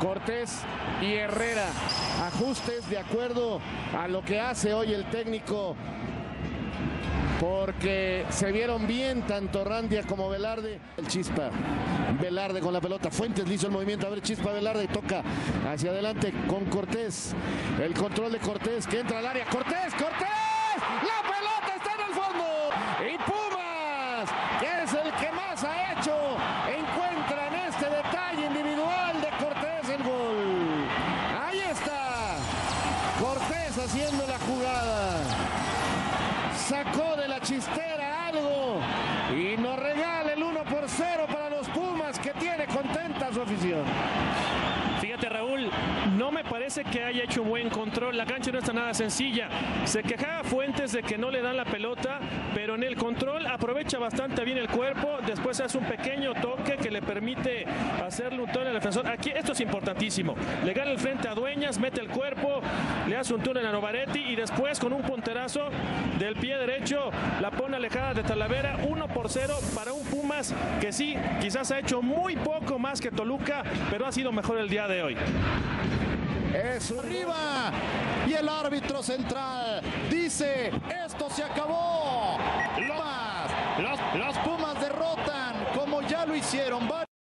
Cortés y Herrera. Ajustes de acuerdo a lo que hace hoy el técnico. Porque se vieron bien tanto Randia como Velarde. El Chispa. Velarde con la pelota. Fuentes le hizo el movimiento. A ver, Chispa Velarde toca hacia adelante con Cortés. El control de Cortés que entra al área. Cortés, Cortés. La pelota está en el fondo. Y Pumas, es el que más ha hecho, encuentra en este detalle individual de Cortés el gol. Ahí está. Cortés haciendo la jugada. Sacó de la chistera algo y nos regala el 1 por 0 para los Pumas que tiene contenta su afición. Fíjate Raúl, no me parece que haya hecho un buen control. La cancha no está nada sencilla. Se quejaba Fuentes de que no le dan la pelota, pero en el control aprovecha bastante bien el cuerpo. Después hace un pequeño toque que le permite hacerle un túnel al defensor. Aquí esto es importantísimo. Le gana el frente a Dueñas, mete el cuerpo, le hace un túnel a Novaretti y después con un punterazo del pie derecho la pone alejada de Talavera. 1 por 0 para un Pumas que sí, quizás ha hecho muy poco más que Toluca, pero ha sido mejor el día de hoy. Es arriba. Y el árbitro central dice, esto se acabó. Los, los, los Pumas derrotan como ya lo hicieron.